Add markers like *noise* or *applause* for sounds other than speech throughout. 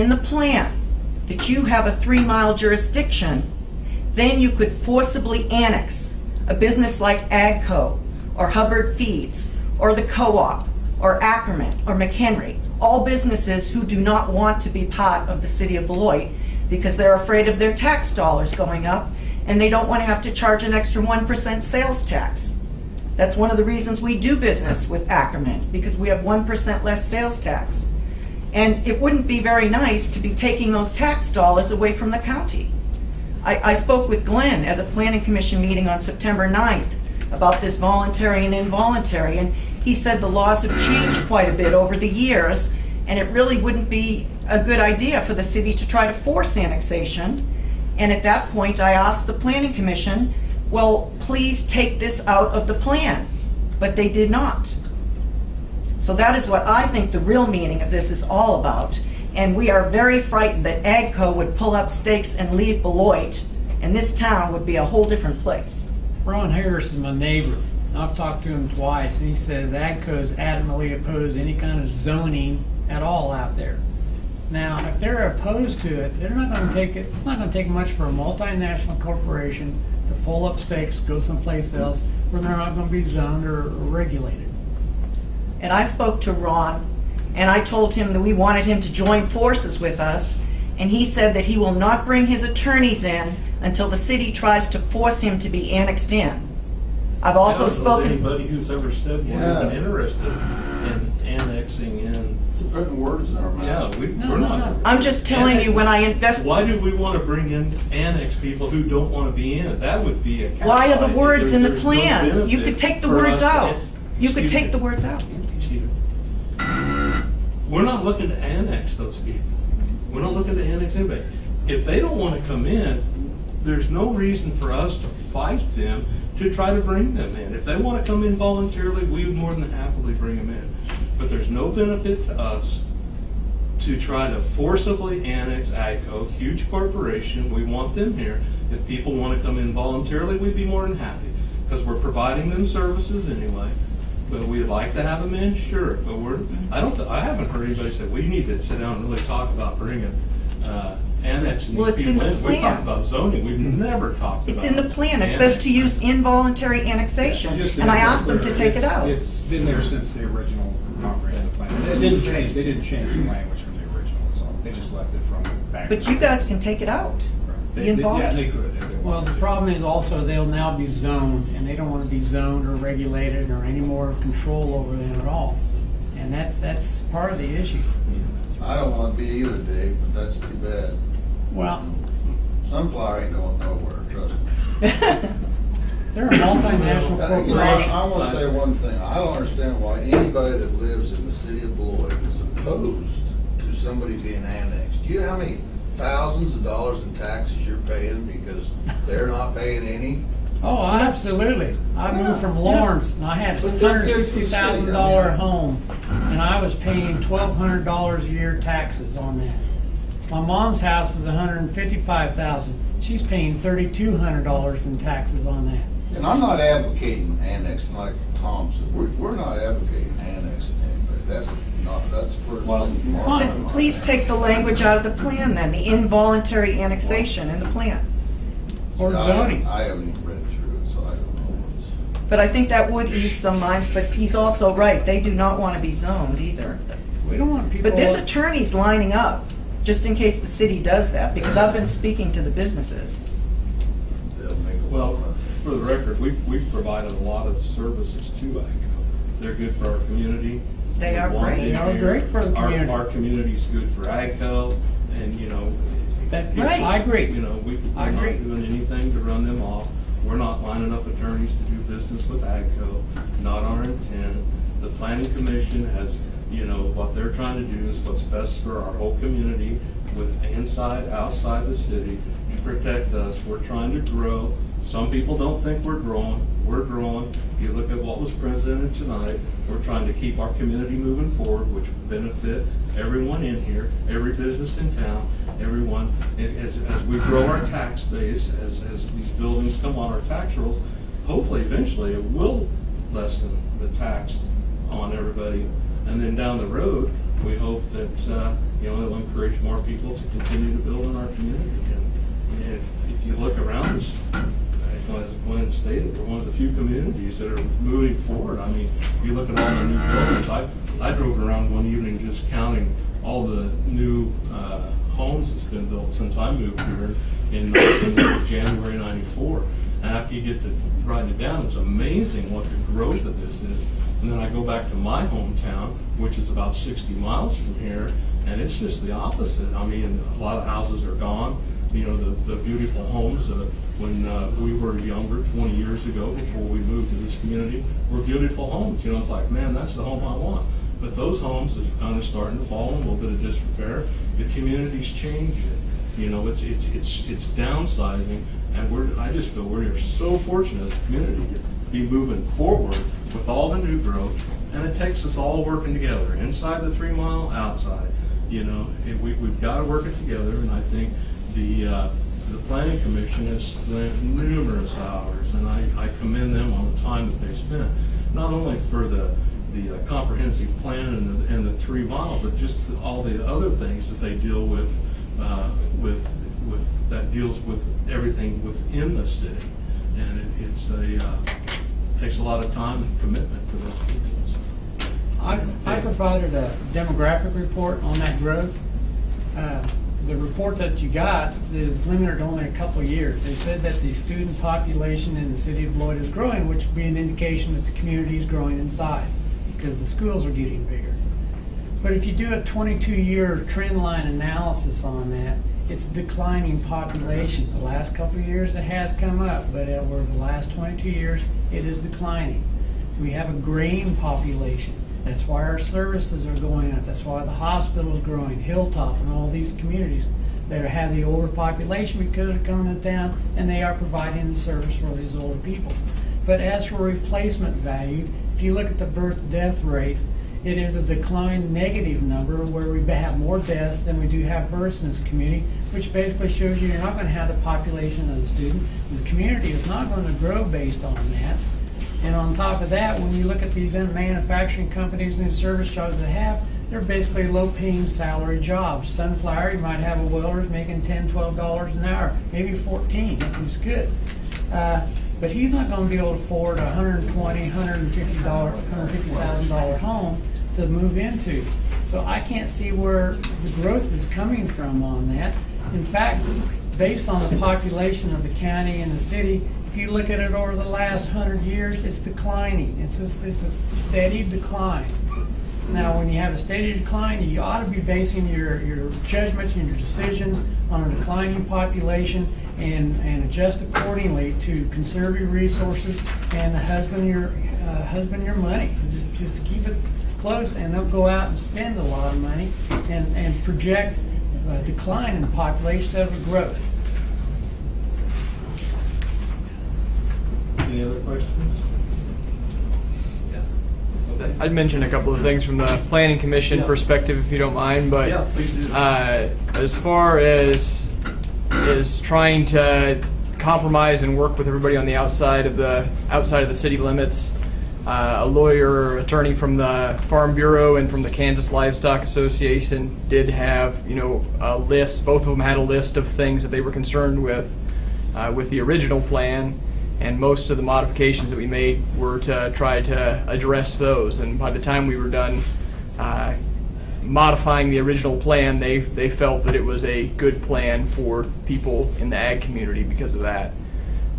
in the plan that you have a three-mile jurisdiction, then you could forcibly annex a business like Agco or Hubbard Feeds or the Co-op or Ackerman or McHenry, all businesses who do not want to be part of the city of Beloit because they're afraid of their tax dollars going up and they don't want to have to charge an extra 1% sales tax. That's one of the reasons we do business with Ackerman, because we have 1% less sales tax. And it wouldn't be very nice to be taking those tax dollars away from the county. I, I spoke with Glenn at the Planning Commission meeting on September 9th about this voluntary and involuntary, and he said the laws have changed quite a bit over the years, and it really wouldn't be a good idea for the city to try to force annexation. And at that point, I asked the Planning Commission, well, please take this out of the plan. But they did not. So that is what I think the real meaning of this is all about. And we are very frightened that AGCO would pull up stakes and leave Beloit, and this town would be a whole different place. Ron Harris is my neighbor. I've talked to him twice, and he says AGCO's adamantly opposed to any kind of zoning at all out there. Now, if they're opposed to it, they're not going to take it. It's not going to take much for a multinational corporation to pull up stakes, go someplace else where they're not going to be zoned or regulated. And I spoke to Ron, and I told him that we wanted him to join forces with us, and he said that he will not bring his attorneys in until the city tries to force him to be annexed in. I've also don't spoken. Anybody who's ever said we're Yeah. even interested in annexing in, You're putting words in our mouth. yeah, we, No, we're no, not. no. I'm just telling you, when I invest, Why do we want to bring in annex people who don't want to be in it? That would be a. why are the catch-22. words in the There's no plan? You could take the words out. You could take the words out. Me. We're not looking to annex those people. We're not looking to annex anybody. If they don't want to come in, there's no reason for us to fight them to try to bring them in. If they want to come in voluntarily, we would more than happily bring them in. But there's no benefit to us to try to forcibly annex AGCO, huge corporation. We want them here. If people want to come in voluntarily, we'd be more than happy because we're providing them services anyway. But we'd like to have them in, sure. But we're, I don't, I haven't heard anybody say, we need to sit down and really talk about bringing, uh, annexing Well, these it's in people the in. We plan. talked about zoning. We've never talked about. It's in the plan. It says to use involuntary annexation, Just and I be asked them to clear, take it it's- out. It's been there since the original comprehensive plan. It didn't change, they didn't change the language from the original, so they just left it from back. But you guys can take it out. They- Be they- involved. Yeah, they could. Well, the problem is also they'll now be zoned, and they don't want to be zoned or regulated or any more control over them at all. And that's, that's part of the issue. I don't want to be either, Dave, but that's too bad. Well, Sunflower ain't going nowhere, trust me. *laughs* they're a multinational Uh, you know, I corporation. want to say one thing. I don't understand why anybody that lives in the city of Beloit is opposed to somebody being annexed. Do you know how many thousands of dollars in taxes you're paying because they're not paying any? Oh, absolutely. I moved from Yeah, Lawrence, and I had a But they're hundred good for the sixty city, thousand I mean. home, and I was paying twelve hundred dollars a year taxes on that. My mom's house is a hundred and fifty-five thousand. She's paying thirty-two hundred dollars in taxes on that. And I'm not advocating annexing like Tom said. We're, we're not advocating annexing anybody. That's not, that's for. fine. Then Please take the language out of the plan then, the involuntary annexation in the plan. Or zoning. I haven't even read through it, so I don't know what's. But I think that would ease some minds, but he's also right, they do not want to be zoned either. We don't want people. But this attorneys lining up, just in case the city does that, because I've been speaking to the businesses. They'll make a lot Well, of for the record, we've, we've provided a lot of services to AGCO. They're good for our community. They are want great. They are here. great for the Our- community. Our community's good for AGCO, and, you know. That- it's- Right. I agree. You know, we, I we're not agree. doing anything to run them off. We're not lining up attorneys to do business with AGCO, not our intent. The planning commission has, you know, what they're trying to do is what's best for our whole community with inside, outside the city to protect us. We're trying to grow. Some people don't think we're growing. We're growing. You look at what was presented tonight. We're trying to keep our community moving forward, which would benefit everyone in here, every business in town, everyone. As, as we grow our tax base, as, as these buildings come on our tax rolls, hopefully eventually it will lessen the tax on everybody. And then down the road, we hope that, uh, you know, it'll encourage more people to continue to build in our community. If, if you look around us, as Glenn stated, we're one of the few communities that are moving forward. I mean, you look at all the new buildings. I, I drove around one evening just counting all the new uh, homes that's been built since I moved here in, in January '94. And after you get to write it down, it's amazing what the growth of this is. And then I go back to my hometown, which is about 60 miles from here, and it's just the opposite. I mean, a lot of houses are gone. You know, the, the beautiful homes, uh, when uh, we were younger, 20 years ago, before we moved to this community, were beautiful homes. You know, it's like, man, that's the home I want. But those homes is kind of starting to fall in a little bit of disrepair. The community's changing. You know, it's, it's, it's, it's downsizing, and we're, I just feel we're so fortunate as a community to be moving forward with all the new growth, and it takes us all working together, inside the three mile, outside. You know, we, we've got to work it together, and I think the, uh, the planning commission has spent numerous hours, and I, I commend them on the time that they spent, not only for the, the uh, comprehensive plan and the, and the three model, but just all the other things that they deal with, uh, with, with, that deals with everything within the city. And it, it's a, uh, takes a lot of time and commitment for those people. I, I provided a demographic report on that growth. Uh, The report that you got is limited to only a couple years. They said that the student population in the city of Beloit is growing, which would be an indication that the community is growing in size, because the schools are getting bigger. But if you do a 22-year trend line analysis on that, it's declining population. The last couple of years, it has come up, but over the last 22 years, it is declining. We have a graying population. That's why our services are going up. That's why the hospital is growing, Hilltop and all these communities that have the older population because they're coming to town and they are providing the service for these older people. But as for replacement value, if you look at the birth death rate, it is a decline negative number where we have more deaths than we do have births in this community, which basically shows you you're not going to have the population of the student. The community is not going to grow based on that. And on top of that, when you look at these manufacturing companies and the service jobs they have, they're basically low-paying salary jobs. Sunflower, you might have a welder making $10, $12 an hour, maybe 14, which good. Uh, but he's not going to be able to afford a 120, 150 dollar, 150 thousand dollar home to move into. So I can't see where the growth is coming from on that. In fact, based on the population of the county and the city, if you look at it over the last hundred years, it's declining. It's a, it's a steady decline. Now, when you have a steady decline, you ought to be basing your, your judgments and your decisions on a declining population and, and adjust accordingly to conserve your resources and husband your, uh, husband your money. Just, just keep it close and don't go out and spend a lot of money and, and project a decline in population a growth. Any other questions? Okay. I'd mention a couple of things from the planning commission Yeah. perspective, if you don't mind. But Yeah, do. uh, as far as is trying to compromise and work with everybody on the outside of the outside of the city limits, uh, a lawyer or attorney from the Farm Bureau and from the Kansas Livestock Association did have you know a list. Both of them had a list of things that they were concerned with uh, with the original plan and most of the modifications that we made were to try to address those. And by the time we were done uh, modifying the original plan, they they felt that it was a good plan for people in the ag community because of that.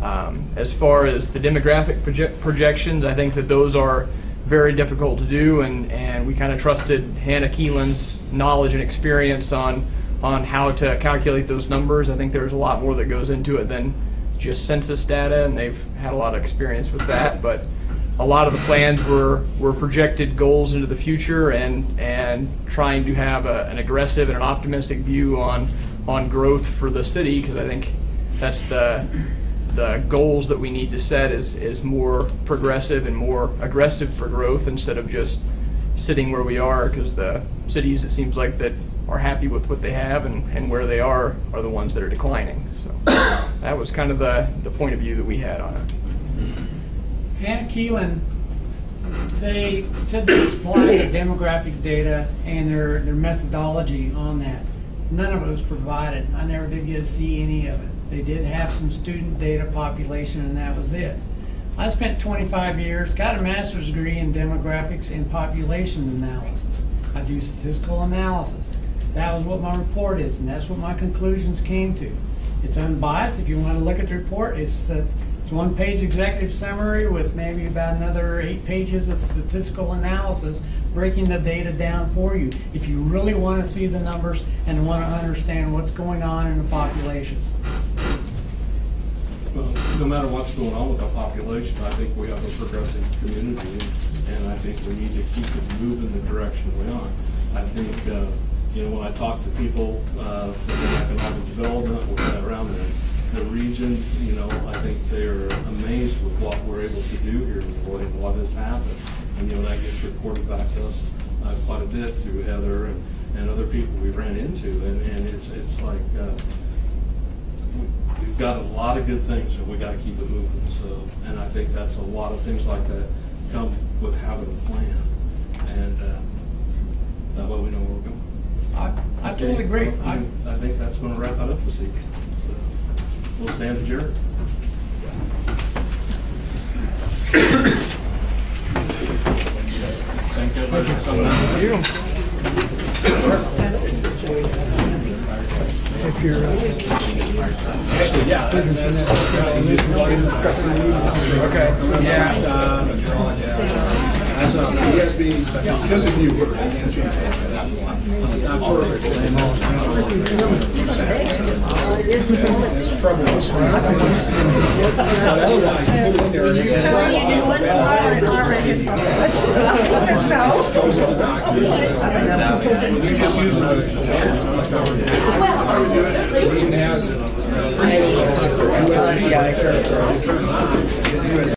Um, as far as the demographic proje- projections, I think that those are very difficult to do, and, and we kind of trusted Hanna Keelan's knowledge and experience on on how to calculate those numbers. I think there's a lot more that goes into it than just census data, and they've had a lot of experience with that. But a lot of the plans were, were projected goals into the future and and trying to have a, an aggressive and an optimistic view on on growth for the city because I think that's the the goals that we need to set is is more progressive and more aggressive for growth instead of just sitting where we are because the cities it seems like that are happy with what they have and, and where they are are the ones that are declining. That was kind of the, the point of view that we had on it. Hanna Keelan they said they supplied the demographic data and their, their methodology on that. None of it was provided. I never did get to see any of it. They did have some student data population and that was it. I spent 25 years, got a master's degree in demographics and population analysis. I do statistical analysis. That was what my report is, and that's what my conclusions came to. It's unbiased. If you want to look at the report, it's uh, it's one page executive summary with maybe about another eight pages of statistical analysis breaking the data down for you. If you really want to see the numbers and want to understand what's going on in the population. Well, no matter what's going on with the population, I think we have a progressive community, and I think we need to keep it moving the direction we are. I think, uh, you know, when I talk to people uh, from economic development around the, the region, you know, I think they're amazed with what we're able to do here in Beloit and what has happened. And, you know, that gets reported back to us uh, quite a bit through Heather and, and other people we ran into, and, and it's, it's like, uh, we've got a lot of good things, and we gotta keep it moving, so, and I think that's a lot of things like that come with having a plan, and, uh, that way we know where we're going. I, I totally agree. I, I, I think that's gonna wrap it up this evening. So, We'll stand adjourned. Thank everybody for coming out. Actually, yeah. Uh, okay, yeah. Uh, That's a ESB, it's just a view. I can't change that. It's not perfect. It's trouble. But otherwise, you put it in there and you can- How are you doing? All right. Goes as a document. You just use it as a chart. It even has. uh, USD.